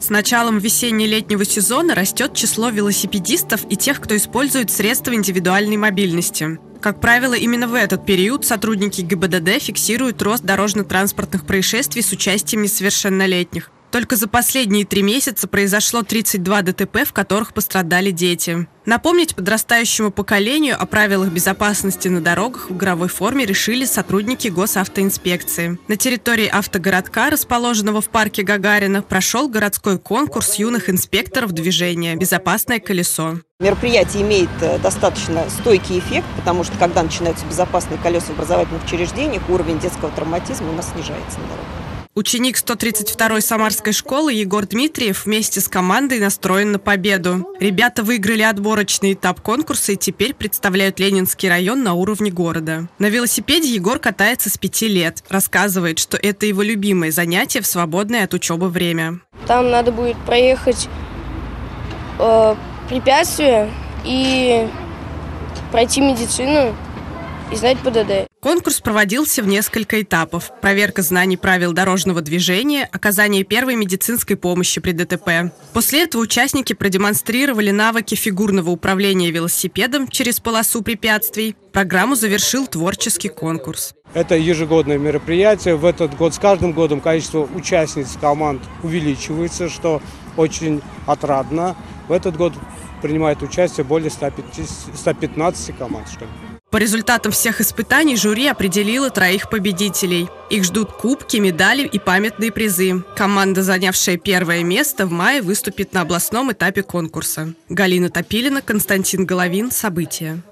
С началом весенне-летнего сезона растет число велосипедистов и тех, кто использует средства индивидуальной мобильности. Как правило, именно в этот период сотрудники ГИБДД фиксируют рост дорожно-транспортных происшествий с участием несовершеннолетних. Только за последние три месяца произошло 32 ДТП, в которых пострадали дети. Напомнить подрастающему поколению о правилах безопасности на дорогах в игровой форме решили сотрудники госавтоинспекции. На территории автогородка, расположенного в парке Гагарина, прошел городской конкурс юных инспекторов движения «Безопасное колесо». Мероприятие имеет э, достаточно стойкий эффект, потому что когда начинаются безопасные колеса в образовательных учреждениях, уровень детского травматизма у нас снижается на дорогах. Ученик 132-й Самарской школы Егор Дмитриев вместе с командой настроен на победу. Ребята выиграли отборочный этап конкурса и теперь представляют Ленинский район на уровне города. На велосипеде Егор катается с пяти лет. Рассказывает, что это его любимое занятие в свободное от учебы время. Там надо будет проехать э, препятствия и пройти медицину и сдать ПДД. Конкурс проводился в несколько этапов. Проверка знаний правил дорожного движения, оказание первой медицинской помощи при ДТП. После этого участники продемонстрировали навыки фигурного управления велосипедом через полосу препятствий. Программу завершил творческий конкурс. Это ежегодное мероприятие. В этот год с каждым годом количество участниц команд увеличивается, что очень отрадно. В этот год принимает участие более 150, 115 команд. Что ли. По результатам всех испытаний жюри определило троих победителей. Их ждут кубки, медали и памятные призы. Команда, занявшая первое место, в мае выступит на областном этапе конкурса. Галина Топилина, Константин Головин. События.